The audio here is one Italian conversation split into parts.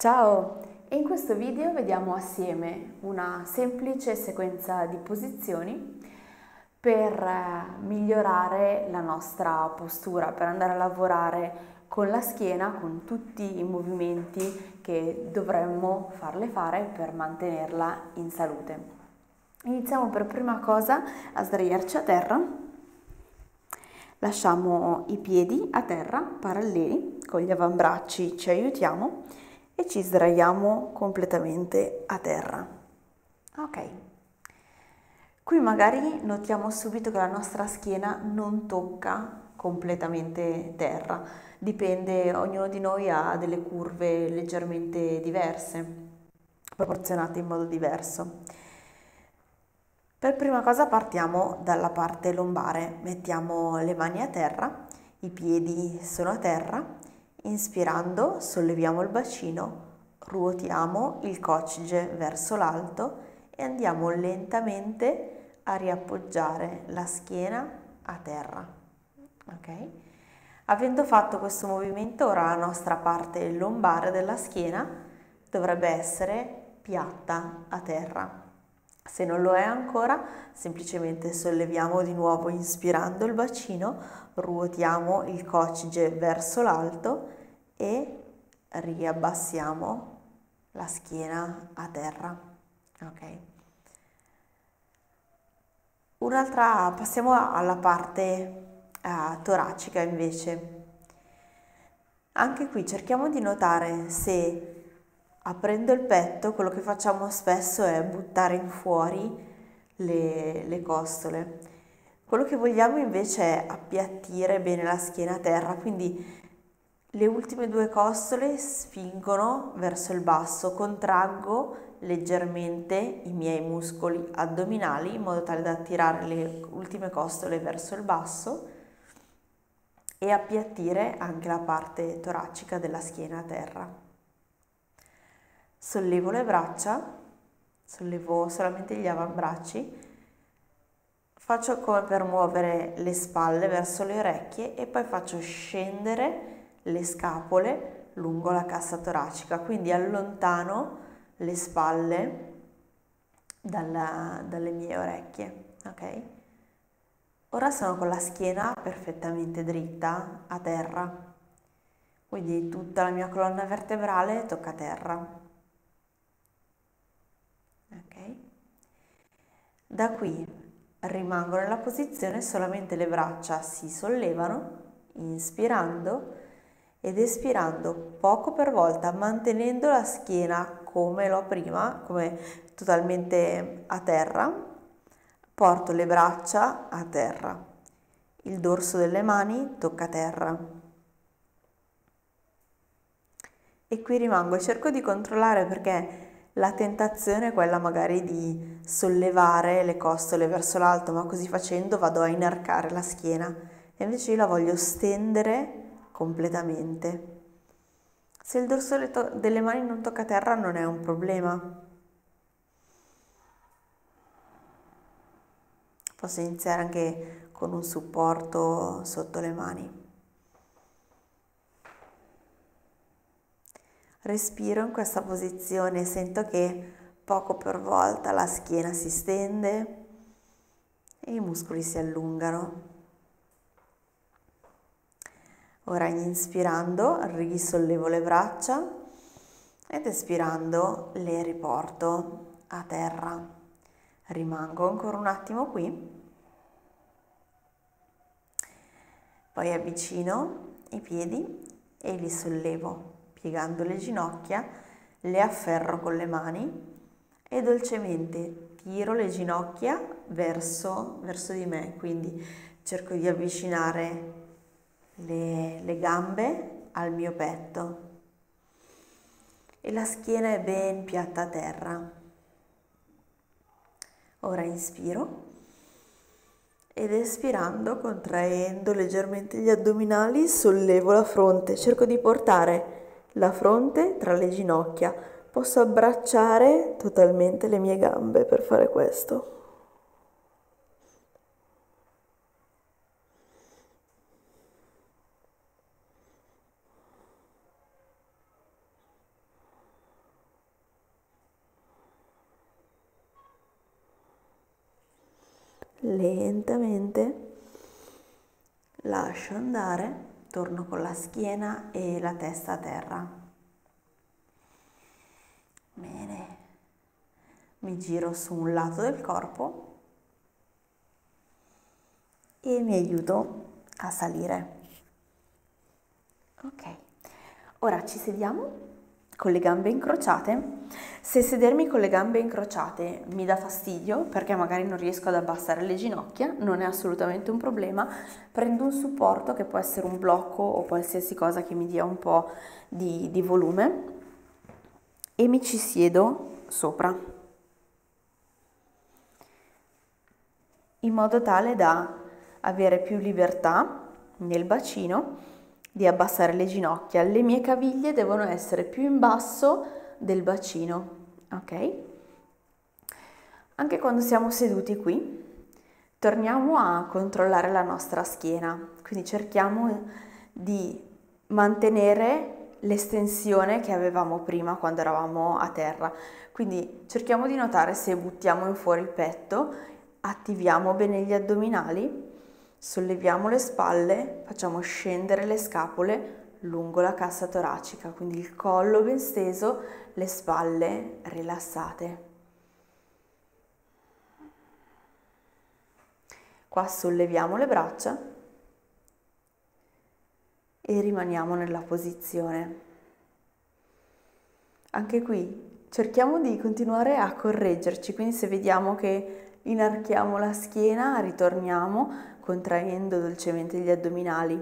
Ciao! In questo video vediamo assieme una semplice sequenza di posizioni per eh, migliorare la nostra postura, per andare a lavorare con la schiena, con tutti i movimenti che dovremmo farle fare per mantenerla in salute. Iniziamo per prima cosa a sdraiarci a terra, lasciamo i piedi a terra paralleli, con gli avambracci ci aiutiamo e ci sdraiamo completamente a terra. Ok. Qui magari notiamo subito che la nostra schiena non tocca completamente terra, dipende, ognuno di noi ha delle curve leggermente diverse, proporzionate in modo diverso. Per prima cosa partiamo dalla parte lombare, mettiamo le mani a terra, i piedi sono a terra, inspirando solleviamo il bacino, ruotiamo il coccige verso l'alto e andiamo lentamente a riappoggiare la schiena a terra. Ok? Avendo fatto questo movimento, ora la nostra parte lombare della schiena dovrebbe essere piatta a terra. Se non lo è ancora, semplicemente solleviamo di nuovo inspirando il bacino, ruotiamo il coccige verso l'alto e riabbassiamo la schiena a terra. Ok. Un'altra, passiamo alla parte uh, toracica invece. Anche qui cerchiamo di notare se aprendo il petto quello che facciamo spesso è buttare in fuori le, le costole. Quello che vogliamo invece è appiattire bene la schiena a terra, quindi le ultime due costole spingono verso il basso, contraggo leggermente i miei muscoli addominali in modo tale da attirare le ultime costole verso il basso e appiattire anche la parte toracica della schiena a terra. Sollevo le braccia, sollevo solamente gli avambracci, faccio come per muovere le spalle verso le orecchie e poi faccio scendere le scapole lungo la cassa toracica, quindi allontano le spalle dalla, dalle mie orecchie, ok? Ora sono con la schiena perfettamente dritta a terra, quindi tutta la mia colonna vertebrale tocca a terra. Ok? Da qui rimango nella posizione, solamente le braccia si sollevano, inspirando ed espirando poco per volta, mantenendo la schiena come l'ho prima, come totalmente a terra, porto le braccia a terra, il dorso delle mani tocca terra. E qui rimango cerco di controllare perché la tentazione è quella magari di sollevare le costole verso l'alto, ma così facendo vado a inarcare la schiena e invece io la voglio stendere completamente. Se il dorso delle mani non tocca terra non è un problema. Posso iniziare anche con un supporto sotto le mani. Respiro in questa posizione, sento che poco per volta la schiena si stende e i muscoli si allungano. Ora inspirando risollevo le braccia ed espirando le riporto a terra. Rimango ancora un attimo qui. Poi avvicino i piedi e li sollevo, piegando le ginocchia, le afferro con le mani e dolcemente tiro le ginocchia verso, verso di me, quindi cerco di avvicinare le, le gambe al mio petto e la schiena è ben piatta a terra. Ora inspiro ed espirando, contraendo leggermente gli addominali, sollevo la fronte, cerco di portare la fronte tra le ginocchia. Posso abbracciare totalmente le mie gambe per fare questo. Lentamente lascio andare, torno con la schiena e la testa a terra. Bene, mi giro su un lato del corpo e mi aiuto a salire. Ok, ora ci sediamo con le gambe incrociate. Se sedermi con le gambe incrociate mi dà fastidio perché magari non riesco ad abbassare le ginocchia, non è assolutamente un problema. Prendo un supporto che può essere un blocco o qualsiasi cosa che mi dia un po' di, di volume e mi ci siedo sopra in modo tale da avere più libertà nel bacino di abbassare le ginocchia. Le mie caviglie devono essere più in basso del bacino, ok? Anche quando siamo seduti qui, torniamo a controllare la nostra schiena, quindi cerchiamo di mantenere l'estensione che avevamo prima quando eravamo a terra. Quindi cerchiamo di notare se buttiamo in fuori il petto, attiviamo bene gli addominali Solleviamo le spalle, facciamo scendere le scapole lungo la cassa toracica, quindi il collo ben steso, le spalle rilassate. Qua solleviamo le braccia e rimaniamo nella posizione. Anche qui cerchiamo di continuare a correggerci, quindi se vediamo che inarchiamo la schiena, ritorniamo, contraendo dolcemente gli addominali.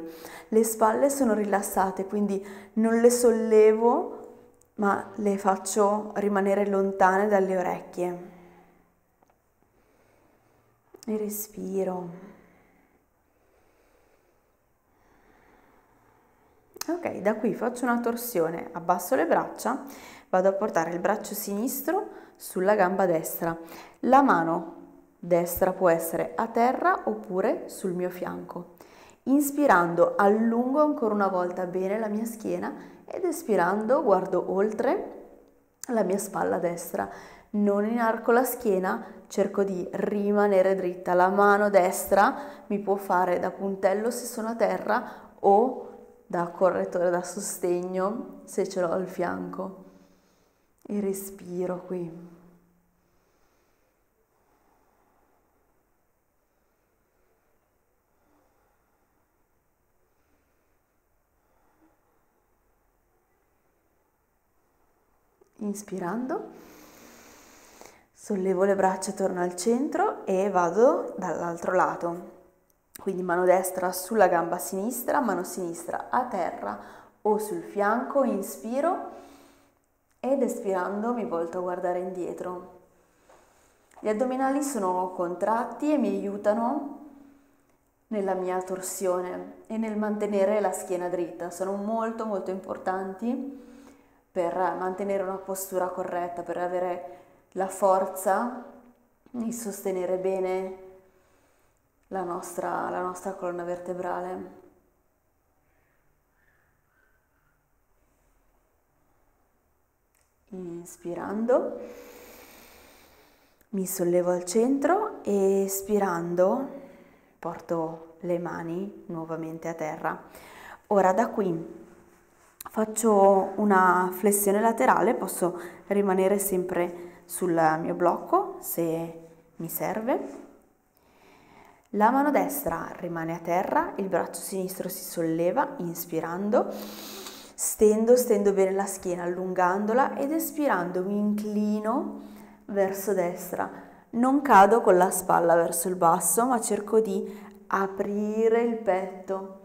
Le spalle sono rilassate, quindi non le sollevo, ma le faccio rimanere lontane dalle orecchie. E respiro. Ok, da qui faccio una torsione, abbasso le braccia, vado a portare il braccio sinistro sulla gamba destra, la mano destra può essere a terra oppure sul mio fianco. Inspirando allungo ancora una volta bene la mia schiena ed espirando guardo oltre la mia spalla destra. Non inarco la schiena, cerco di rimanere dritta. La mano destra mi può fare da puntello se sono a terra o da correttore, da sostegno se ce l'ho al fianco. E respiro qui. Inspirando, sollevo le braccia attorno al centro e vado dall'altro lato. Quindi mano destra sulla gamba sinistra, mano sinistra a terra o sul fianco, inspiro ed espirando mi volto a guardare indietro. Gli addominali sono contratti e mi aiutano nella mia torsione e nel mantenere la schiena dritta. Sono molto molto importanti per mantenere una postura corretta, per avere la forza di sostenere bene la nostra, la nostra colonna vertebrale. Inspirando, mi sollevo al centro e espirando porto le mani nuovamente a terra. Ora da qui Faccio una flessione laterale, posso rimanere sempre sul mio blocco se mi serve. La mano destra rimane a terra, il braccio sinistro si solleva, inspirando, stendo, stendo bene la schiena allungandola ed espirando mi inclino verso destra. Non cado con la spalla verso il basso, ma cerco di aprire il petto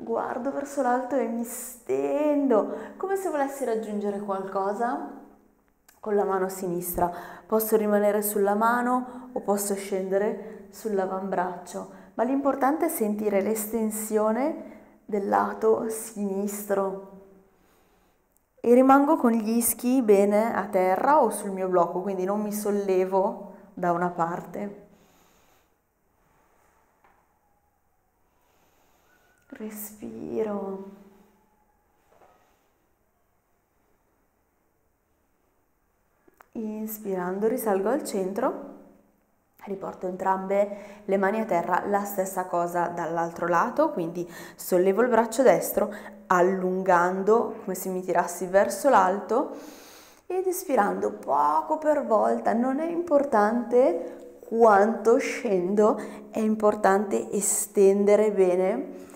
guardo verso l'alto e mi stendo, come se volessi raggiungere qualcosa con la mano sinistra. Posso rimanere sulla mano o posso scendere sull'avambraccio, ma l'importante è sentire l'estensione del lato sinistro. E rimango con gli ischi bene a terra o sul mio blocco, quindi non mi sollevo da una parte. Respiro. Inspirando risalgo al centro riporto entrambe le mani a terra, la stessa cosa dall'altro lato, quindi sollevo il braccio destro allungando come se mi tirassi verso l'alto ed espirando poco per volta, non è importante quanto scendo, è importante estendere bene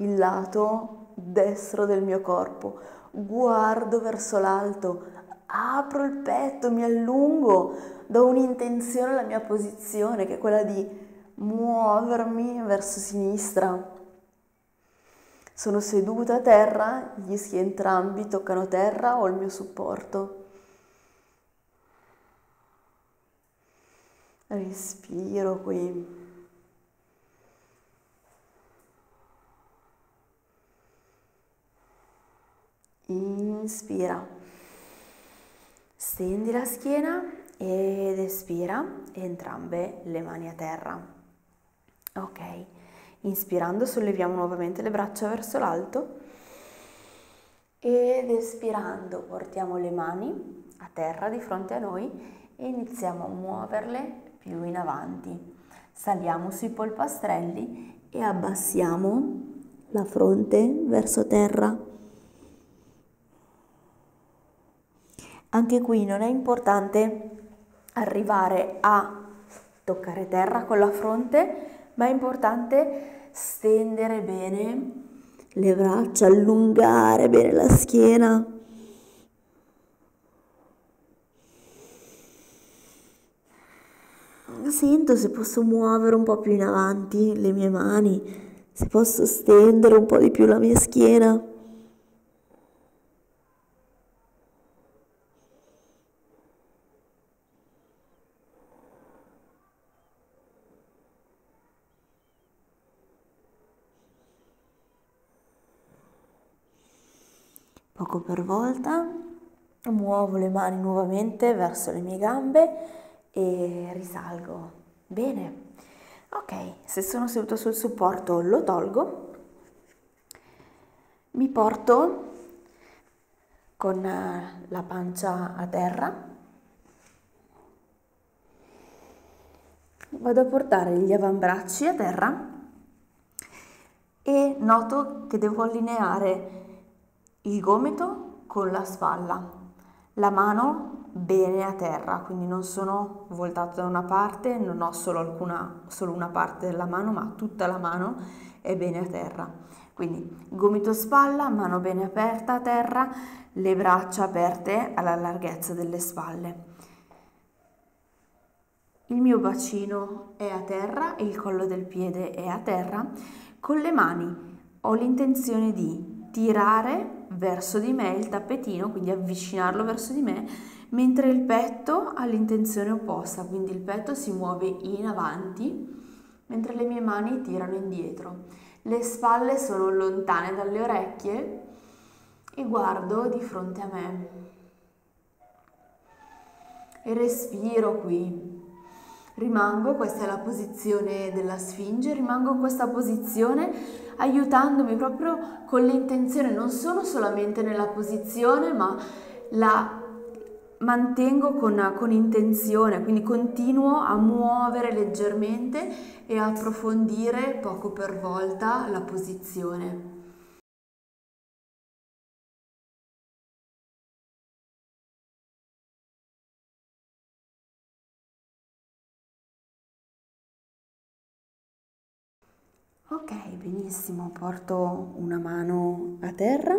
il lato destro del mio corpo, guardo verso l'alto, apro il petto, mi allungo, do un'intenzione alla mia posizione che è quella di muovermi verso sinistra. Sono seduta a terra, gli ischi entrambi toccano terra, ho il mio supporto. Respiro qui. Inspira. Stendi la schiena ed espira entrambe le mani a terra. Ok, inspirando solleviamo nuovamente le braccia verso l'alto ed espirando portiamo le mani a terra di fronte a noi e iniziamo a muoverle più in avanti. Saliamo sui polpastrelli e abbassiamo la fronte verso terra. Anche qui non è importante arrivare a toccare terra con la fronte, ma è importante stendere bene le braccia, allungare bene la schiena. Sento se posso muovere un po' più in avanti le mie mani, se posso stendere un po' di più la mia schiena. Poco per volta, muovo le mani nuovamente verso le mie gambe e risalgo. Bene, ok, se sono seduto sul supporto lo tolgo, mi porto con la pancia a terra, vado a portare gli avambracci a terra. E noto che devo allineare il gomito con la spalla, la mano bene a terra, quindi non sono voltato da una parte, non ho solo, alcuna, solo una parte della mano, ma tutta la mano è bene a terra. Quindi gomito spalla, mano bene aperta a terra, le braccia aperte alla larghezza delle spalle. Il mio bacino è a terra il collo del piede è a terra. Con le mani ho l'intenzione di tirare verso di me il tappetino, quindi avvicinarlo verso di me, mentre il petto ha l'intenzione opposta, quindi il petto si muove in avanti, mentre le mie mani tirano indietro. Le spalle sono lontane dalle orecchie e guardo di fronte a me. E respiro qui. Rimango, questa è la posizione della Sfinge, rimango in questa posizione aiutandomi proprio con l'intenzione, non sono solamente nella posizione, ma la mantengo con, con intenzione, quindi continuo a muovere leggermente e approfondire poco per volta la posizione. Ok, benissimo, porto una mano a terra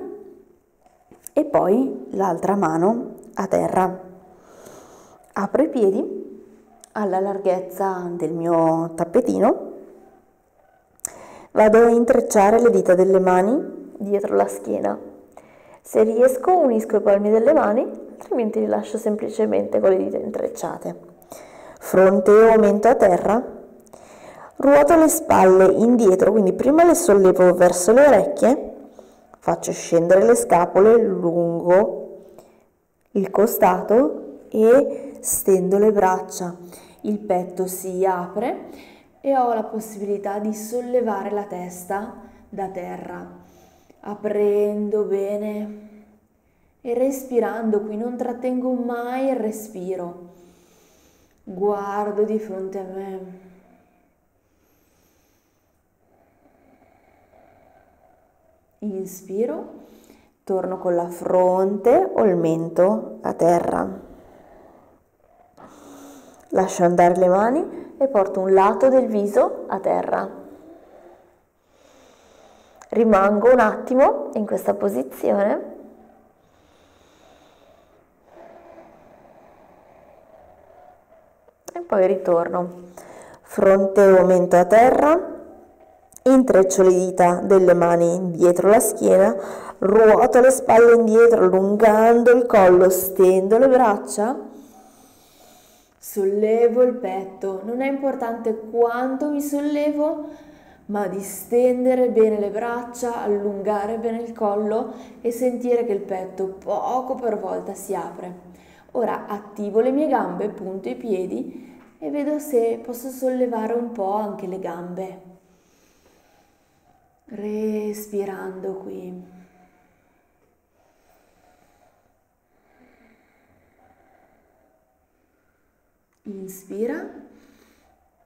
e poi l'altra mano a terra. Apro i piedi alla larghezza del mio tappetino, vado a intrecciare le dita delle mani dietro la schiena. Se riesco unisco i palmi delle mani, altrimenti li lascio semplicemente con le dita intrecciate. Fronte e aumento a terra Ruoto le spalle indietro, quindi prima le sollevo verso le orecchie, faccio scendere le scapole lungo il costato e stendo le braccia. Il petto si apre e ho la possibilità di sollevare la testa da terra, aprendo bene e respirando qui, non trattengo mai il respiro guardo di fronte a me. Inspiro, torno con la fronte o il mento a terra. Lascio andare le mani e porto un lato del viso a terra. Rimango un attimo in questa posizione poi ritorno. Fronte o mento a terra, intreccio le dita delle mani dietro la schiena, ruoto le spalle indietro allungando il collo, stendo le braccia, sollevo il petto. Non è importante quanto mi sollevo, ma di stendere bene le braccia, allungare bene il collo e sentire che il petto poco per volta si apre. Ora attivo le mie gambe, punto i piedi e vedo se posso sollevare un po' anche le gambe. Respirando qui. Inspira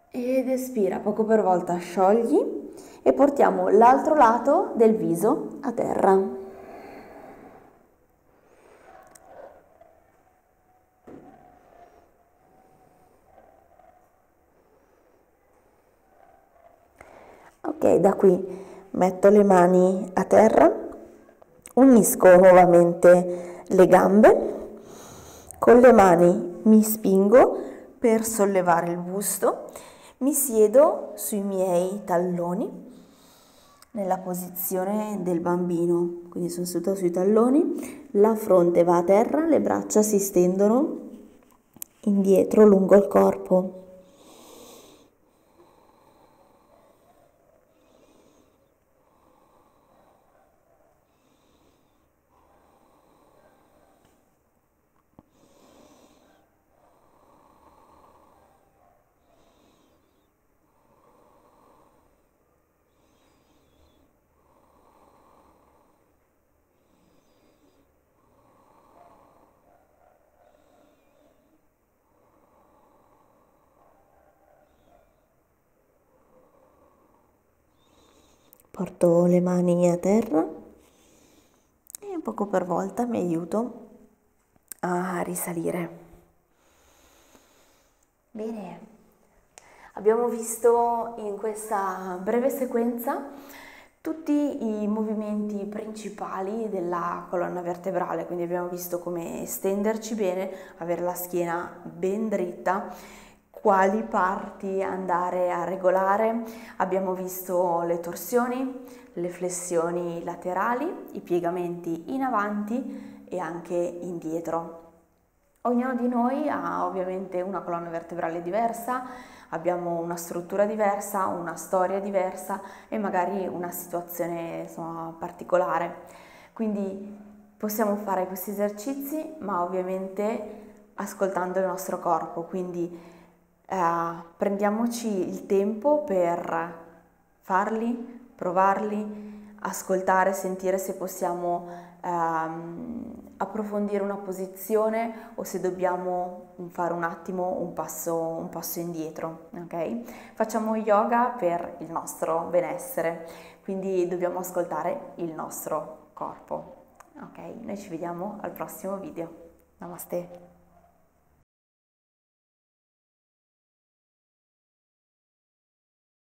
ed espira, poco per volta sciogli e portiamo l'altro lato del viso a terra. Ok, da qui metto le mani a terra, unisco nuovamente le gambe, con le mani mi spingo per sollevare il busto, mi siedo sui miei talloni nella posizione del bambino, quindi sono seduta sui talloni, la fronte va a terra, le braccia si stendono indietro lungo il corpo. Porto le mani a terra e un poco per volta mi aiuto a risalire. Bene, abbiamo visto in questa breve sequenza tutti i movimenti principali della colonna vertebrale, quindi abbiamo visto come stenderci bene, avere la schiena ben dritta quali parti andare a regolare. Abbiamo visto le torsioni, le flessioni laterali, i piegamenti in avanti e anche indietro. Ognuno di noi ha ovviamente una colonna vertebrale diversa, abbiamo una struttura diversa, una storia diversa e magari una situazione insomma, particolare. Quindi possiamo fare questi esercizi, ma ovviamente ascoltando il nostro corpo, quindi eh, prendiamoci il tempo per farli, provarli, ascoltare, sentire se possiamo ehm, approfondire una posizione o se dobbiamo fare un attimo un passo, un passo indietro. Okay? Facciamo yoga per il nostro benessere, quindi dobbiamo ascoltare il nostro corpo. Ok, noi ci vediamo al prossimo video. Namaste.